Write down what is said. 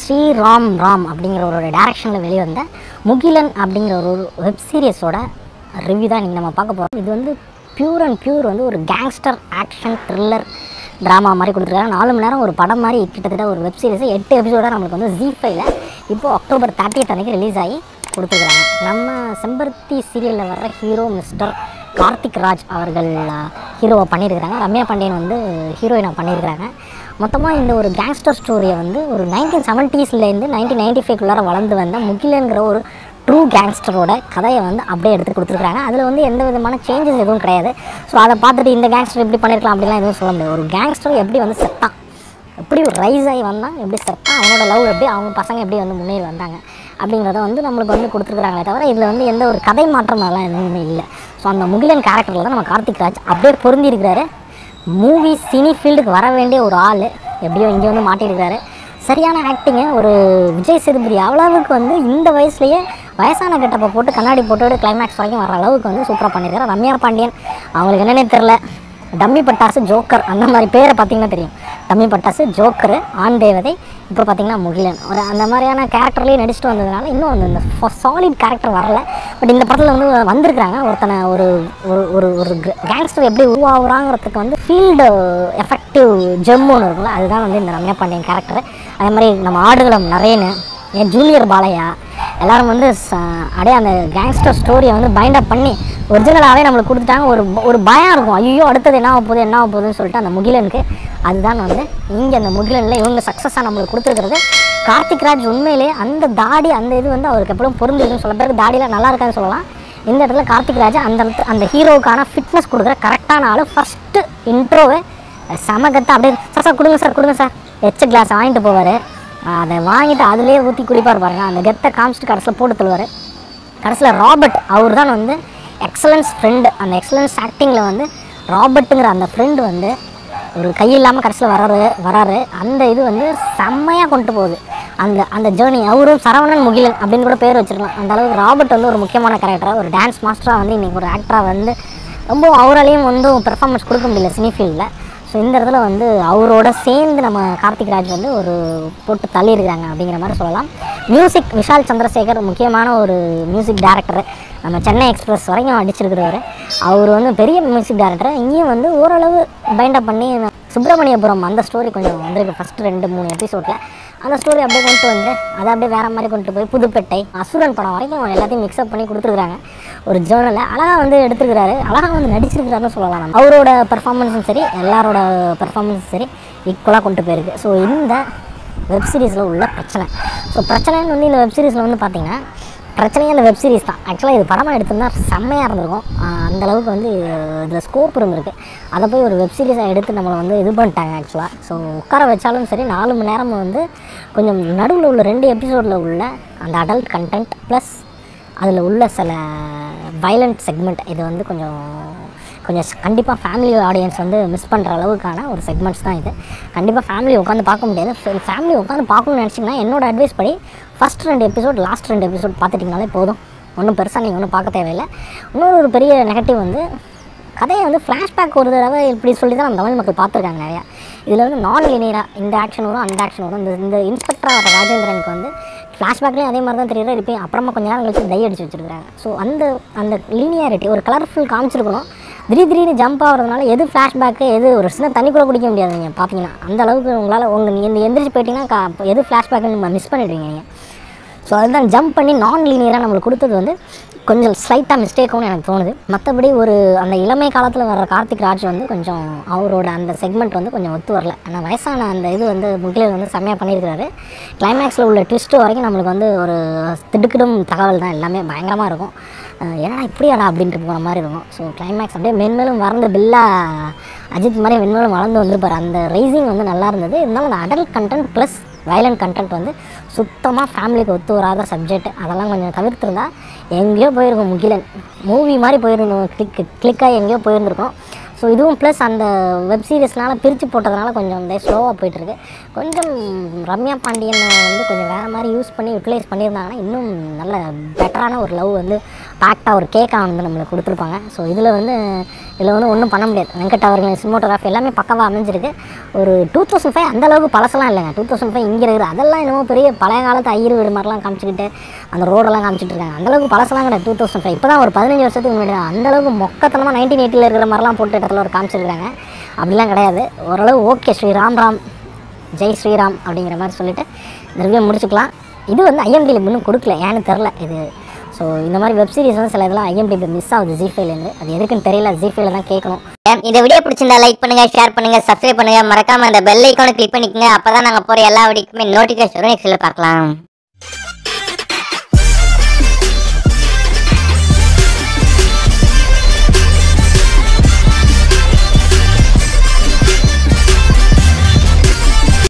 ஸ்ரீராம் ராம் அப்படிங்கிற ஒரு டேரக்ஷனில் வெளிவந்த முகிலன் அப்படிங்கிற ஒரு வெப் சீரியஸோட ரிவ்யூ தான் நீங்கள் நம்ம பார்க்க போகிறோம் இது வந்து பியூர் அண்ட் பியூர் வந்து ஒரு கேங்ஸ்டர் ஆக்ஷன் த்ரில்லர் ட்ராமா மாதிரி கொடுத்துருக்காங்க. நாலு மணி நேரம் ஒரு படம் மாதிரி கிட்டத்தட்ட ஒரு வெப் சீரிஸ் எட்டு எபிசோடாக நம்மளுக்கு வந்து ஜி ஃபைவ்ல இப்போ அக்டோபர் தேர்ட்டியத் அன்னைக்கு ரிலீஸ் ஆகி கொடுத்துருக்குறாங்க. நம்ம செம்பருத்தி சீரியலில் வர்ற ஹீரோ மிஸ்டர் கார்த்திக் ராஜ் அவர்கள் ஹீரோவை பண்ணியிருக்கிறாங்க. ரம்யா பாண்டியன் வந்து ஹீரோயினாக பண்ணியிருக்கிறாங்க. மொத்தமாக இந்த ஒரு கேங்ஸ்டர் ஸ்டோரியை வந்து ஒரு நைன்டீன் செவன்ட்டீஸ்லேருந்து நைன்டீன் நைன்டி ஃபைவ்க்குள்ளார வளர்ந்து வந்த முகிலங்கிற ஒரு ட்ரூ கேங்ஸ்டரோட கதையை வந்து அப்படியே எடுத்து கொடுத்துருக்காங்க அதில் வந்து எந்த விதமான சேஞ்சஸ் எதுவும் கிடையாது. ஸோ அதை பார்த்துட்டு இந்த கேங்ஸ்டர் எப்படி பண்ணியிருக்கலாம் அப்படிலாம் எதுவும் சொல்ல முடியாது. ஒரு கேங்ஸ்டர் எப்படி வந்து செத்தான் எப்படி ஒரு ரைஸ் ஆகி வந்தான்? எப்படி செத்தான் அவனோட லவ் எப்படி? அவங்க பசங்க எப்படி வந்து முன்னேறி வந்தாங்க? அப்படிங்கிறத வந்து நம்மளுக்கு வந்து கொடுத்துருக்குறாங்களே தவிர இதில் வந்து எந்த ஒரு கதை மாற்றம் அதெல்லாம் எதுவுமே இல்லை. ஸோ அந்த முகிலன் கேரக்டரில் தான் நம்ம கார்த்திக் ராஜ் அப்படியே பொருந்திருக்கிறாரு மூவி சினி ஃபீல்டுக்கு வர வேண்டிய ஒரு ஆள் எப்படியோ இங்கே வந்து மாட்டியிருக்கிறாரு. சரியான ஆக்டிங்கு ஒரு விஜய் சேதுபதி அவ்வளவுக்கு வந்து இந்த வயசுலேயே வயசான கெட்டப்பை போட்டு கண்ணாடி போட்டு கிளைமேக்ஸ் வரைக்கும் வர அளவுக்கு வந்து சூப்பராக பண்ணியிருக்காரு. ரம்யா பாண்டியன் அவங்களுக்கு என்னன்னே தெரில டம்மி பட்டாசு ஜோக்கர் அந்த மாதிரி பேரை பார்த்தீங்கன்னா தெரியும். டம்மி பட்டாசு ஜோக்கரு ஆண் தேவதை இப்போ பார்த்தீங்கன்னா முகிலன். ஒரு அந்த மாதிரியான கேரக்டர்லேயே நடிச்சுட்டு வந்ததுனால இன்னும் அந்த சாலிட் கேரக்டர் வரல. பட் இந்த படத்தில் வந்து வந்திருக்கிறாங்க. ஒருத்தனை ஒரு ஒரு ஒரு ஒரு கேங்ஸ்டர் எப்படி உருவாகுறாங்கிறதுக்கு வந்து ஃபீல்டு எஃபெக்டிவ் ஜெம் ஒன்று இருக்குல்ல அதுதான் வந்து இந்த ரம்யா பாண்டியன் கேரக்டர் அதே மாதிரி நம்ம ஆடுகளம் நிறையன்னு என் ஜூனியர் பாலையா எல்லாரும் வந்து அப்படியே அந்த கேங்ஸ்டர் ஸ்டோரியை வந்து பைண்ட் அப் பண்ணி ஒரிஜினலாகவே நம்மளுக்கு கொடுத்துட்டாங்க. ஒரு ஒரு பயம் இருக்கும். ஐயோ அடுத்தது என்ன ஆக போகுது என்ன ஆக போகுதுன்னு சொல்லிட்டு அந்த முகிலனுக்கு அதுதான் வந்து இங்கே அந்த முகிலனில் இவங்க சக்ஸஸாக நம்மளுக்கு கொடுத்துருக்கிறது. கார்த்திக் ராஜ் உண்மையிலே அந்த தாடி அந்த இது வந்து அவருக்கு எப்பவும் பொருந்துதுன்னு சொல்ல. பேருக்கு தாடியில் நல்லா இருக்கான்னு சொல்லலாம். இந்த இடத்துல கார்த்திக் ராஜ் அந்த அந்த ஹீரோவுக்கான ஃபிட்னஸ் கொடுக்குற கரெக்டான ஆள். ஃபஸ்ட்டு இன்ட்ரோவை சமகத்தை அப்படியே சார் சார் கொடுங்க சார் கொடுங்க சார். எச்ச கிளாஸ் வாங்கிட்டு போவார். அதை வாங்கிட்டு அதுலேயே ஊற்றி குடிப்பார் பாருங்க. அந்த கெத்தை காமிச்சிட்டு கடைசியில் போட்டு தருவார் கடைசியில் ராபர்ட் அவர் தான் வந்து எக்ஸலன்ஸ் ஃப்ரெண்டு அந்த எக்ஸலன்ஸ் ஆக்டிங்கில் வந்து ராபர்ட்டுங்கிற அந்த ஃப்ரெண்டு வந்து ஒரு கை இல்லாமல் கடைசியில் வராரு வராரு. அந்த இது வந்து செம்மையாக கொண்டு போகுது. அந்த அந்த ஜேர்னி அவரும் சரவணன் முகிலன் அப்படின்னு கூட பேர் வச்சிருக்கலாம். அந்த அளவுக்கு ராபர்ட் வந்து ஒரு முக்கியமான கேரக்டராக ஒரு டான்ஸ் மாஸ்டராக வந்து இன்றைக்கி ஒரு ஆக்டராக வந்து ரொம்ப அவராலையும் வந்து பெர்ஃபார்மன்ஸ் கொடுக்க முடியல சினி ஃபீல்டில் ஸோ இந்த இடத்துல வந்து அவரோட சேர்ந்து நம்ம கார்த்திக் ராஜ் வந்து ஒரு போட்டு தள்ளியிருக்கிறாங்க அப்படிங்கிற மாதிரி சொல்லலாம். மியூசிக் விஷால் சந்திரசேகர் முக்கியமான ஒரு மியூசிக் டேரக்டர் நம்ம சென்னை எக்ஸ்பிரஸ் வரைக்கும் அடிச்சிருக்கிறவர். அவர் வந்து பெரிய மியூசிக் டேரக்டர் இங்கேயும் வந்து ஓரளவு பைண்டப் பண்ணி சுப்பிரமணியபுரம் அந்த ஸ்டோரி கொஞ்சம் வந்திருக்கு ஃபஸ்ட்டு ரெண்டு மூணு எபிசோடில் அந்த ஸ்டோரி அப்படியே கொண்டு வந்து அதை அப்படியே வேற மாதிரி கொண்டு போய் புதுப்பேட்டை அசுரன் படம் வரைக்கும் எல்லாத்தையும் மிக்ஸ்அப் பண்ணி கொடுத்துருக்காங்க ஒரு ஜேர்னலில் அழகாக வந்து எடுத்துருக்கிறாரு. அழகாக வந்து நடிச்சிருக்கிறாருன்னு சொல்லலாம் நம்ம. அவரோட பெர்ஃபார்மன்ஸும் சரி எல்லாரோட பெர்ஃபார்மன்ஸும் சரி ஈக்குவலாக கொண்டு போயிருக்கு. ஸோ இந்த வெப் சீரிஸில் உள்ள பிரச்சனை. ஸோ பிரச்சனைன்னு வந்து இந்த வெப் சீரிஸில் வந்து பார்த்தீங்கன்னா பிரச்சனையே அந்த வெப் சீரிஸ் தான். ஆக்சுவலாக இது படமாக எடுத்திருந்தா செம்மையாக இருந்திருக்கும். அந்தளவுக்கு அந்த அளவுக்கு வந்து இதில் ஸ்கோப் இருந்திருக்கு. அதை போய் ஒரு வெப் சீரிஸாக எடுத்து நம்மளை வந்து இது பண்ணிட்டாங்க ஆக்சுவலாக ஸோ உட்கார வச்சாலும் சரி நாலு மணி நேரம் வந்து கொஞ்சம் நடுவில் உள்ள ரெண்டு எபிசோடில் உள்ள அந்த அடல்ட் கண்டென்ட் ப்ளஸ் அதில் உள்ள சில வைலண்ட் செக்மெண்ட் இது வந்து கொஞ்சம் கொஞ்சம் கண்டிப்பாக ஃபேமிலி ஆடியன்ஸ் வந்து மிஸ் பண்ணுற அளவுக்கான ஒரு செக்மெண்ட்ஸ் தான் இது. கண்டிப்பாக ஃபேமிலி உட்காந்து பார்க்க முடியாது. ஃபேமிலி உட்காந்து பார்க்கணும்னு நினச்சிங்கன்னா என்னோட அட்வைஸ் படி ஃபஸ்ட் ரெண்டு எபிசோட் லாஸ்ட் ரெண்டு எபிசோட் பார்த்துட்டிங்கனாலே போதும். ஒன்றும் பெருசாக நீங்கள் ஒன்றும் பார்க்க தேவையில்லை. இன்னொரு ஒரு பெரிய நெகட்டிவ் வந்து கதையை வந்து ஃப்ளாஷ்பேக் ஒரு தடவை இப்படி சொல்லி தான் நம்ம தமிழ் மக்கள் பார்த்துருக்காங்க நிறையா. இதில் வந்து நான் லினியராக இந்த ஆக்ஷன் வரும் அந்த ஆக்ஷன் வரும். இந்த இந்த இன்ஸ்பெக்டராக வர ராஜேந்திரனுக்கு வந்து ஃப்ளாஷ்பேக்லேயும் அதே மாதிரி தான் தெரியுது இருப்பேன் அப்புறமா கொஞ்ச நேரம் கழிச்சு டை அடிச்சு வச்சுருக்காங்க ஸோ அந்த அந்த லீனியாரிட்டி ஒரு கலர்ஃபுல் காமிச்சிருக்கணும். திடீர் திடீர்னு ஜம்ப் ஆகிறதுனால எது ஃப்ளாஷ்பேக்கு எது ஒரு சின்ன தண்ணி கூட குடிக்க முடியாது நீங்கள் பார்த்தீங்கன்னா அந்த அளவுக்கு உங்களால் உங்கள் நீங்கள் எந்திரிச்சு போயிட்டீங்கன்னா எது ஃப்ளாஷ்பேக்குன்னு மிஸ் பண்ணிடுவீங்க நீங்கள் ஸோ அதுதான் ஜம்ப் பண்ணி நான் லீனியராக நம்மளுக்கு கொடுத்தது வந்து கொஞ்சம் ஸ்லைட்டாக மிஸ்டேக்கும்னு எனக்கு தோணுது. மற்றபடி ஒரு அந்த இளமை காலத்தில் வர கார்த்திக் ராஜ் வந்து கொஞ்சம் அவரோட அந்த செக்மெண்ட் வந்து கொஞ்சம் ஒத்து வரல. ஆனால் வயசான அந்த இது வந்து முகிலர் வந்து செம்மையாக பண்ணியிருக்கிறாரு. கிளைமேக்ஸில் உள்ள ட்விஸ்ட்டு வரைக்கும் நம்மளுக்கு வந்து ஒரு திடுக்கிடும் தகவல் தான் எல்லாமே. பயங்கரமாக இருக்கும். ஏன்னா இப்படியாடா அப்படின்ட்டு போகிற மாதிரி இருக்கும். ஸோ கிளைமேக்ஸ் அப்படியே மென்மேலும் வளர்ந்து பில்லா அஜித் மாதிரி மென்மேலும் வளர்ந்து வந்திருப்பார். அந்த ரைசிங் வந்து நல்லா இருந்தது. இருந்தாலும் அந்த adult content plus violent content வந்து சுத்தமாக ஃபேமிலிக்கு ஒத்து வராத சப்ஜெக்ட் அதெல்லாம் கொஞ்சம் தவிர்த்துருந்தா எங்கேயோ போயிருக்கும் முகிலன். மூவி மாதிரி போயிருந்தோம் கிளிக் கிளிக்காக எங்கேயோ போயிருந்துருக்கோம். ஸோ இதுவும் ப்ளஸ் அந்த வெப் சீரிஸ்னால் பிரித்து போட்டதுனால கொஞ்சம் வந்து ஸ்லோவாக போயிட்டுருக்கு. கொஞ்சம் ரம்யா பாண்டியன் வந்து கொஞ்சம் வேறு மாதிரி யூஸ் பண்ணி யூட்டிலைஸ் பண்ணியிருந்தாங்கன்னா இன்னும் நல்ல பெட்டரான ஒரு லவ் வந்து பேக்டாக ஒரு கேக்காக வந்து நம்மளுக்கு கொடுத்துருப்பாங்க. ஸோ இதில் வந்து இதில் வந்து ஒன்றும் பண்ண முடியாது. வெங்கட் அவர்கள் சினிமோட்டோகிராஃபி எல்லாமே பக்கவாக அமைஞ்சிருக்கு. ஒரு டூ தௌசண்ட் ஃபைவ் அந்தளவுக்கு பழசெல்லாம் இல்லைங்க. டூ தௌசண்ட் ஃபைவ் இங்கே இருக்குது. அதெல்லாம் என்னமோ பெரிய பழைய காலத்து ஐயர் வீடு மாதிரிலாம் காமிச்சிக்கிட்டு அந்த ரோடெல்லாம் காமிச்சிட்டு இருக்காங்க. அந்தளவுக்கு பழசெல்லாம் கிடையாது டூ தௌசண்ட் ஃபைவ் இப்போ தான் ஒரு பதினஞ்சு வருஷத்துக்கு முன்னாடி அந்தளவுக்கு மொக்கத்தனமாக நைன்டீன் எயிட்டியில் இருக்கிற மாதிரிலாம் போட்டு இடத்துல ஒரு காமிச்சிருக்காங்க. அப்படிலாம் கிடையாது. ஓரளவு ஓகே ஸ்ரீ ராம் ராம் ஜெய் ஸ்ரீராம் அப்படிங்கிற மாதிரி சொல்லிட்டு இந்த ரிவ்யூ முடிச்சுக்கலாம். இது வந்து ஐஎம்டியில் இன்னும் கொடுக்கல. ஏன்னு தெரில. இது ஸோ இந்த மாதிரி வெப் சீரிஸ் வந்து சில இதெல்லாம் ஐஎம்டியில் மிஸ் ஆகுது ஜிஃபைலேருந்து அது எதுக்குன்னு தெரியல ஜிஃபைல தான் கேட்கணும். இந்த வீடியோ பிடிச்சிருந்தா லைக் பண்ணுங்க ஷேர் பண்ணுங்க சப்ஸ்கிரைப் பண்ணுங்க. மறக்காம அந்த பெல் ஐக்கானை கிளிக் பண்ணிக்கங்க. அப்பதான் நாங்க போற எல்லா வீடியோக்குமே நோட்டிபிகேஷன் நெக்ஸ்ட்ல பார்க்கலாம்.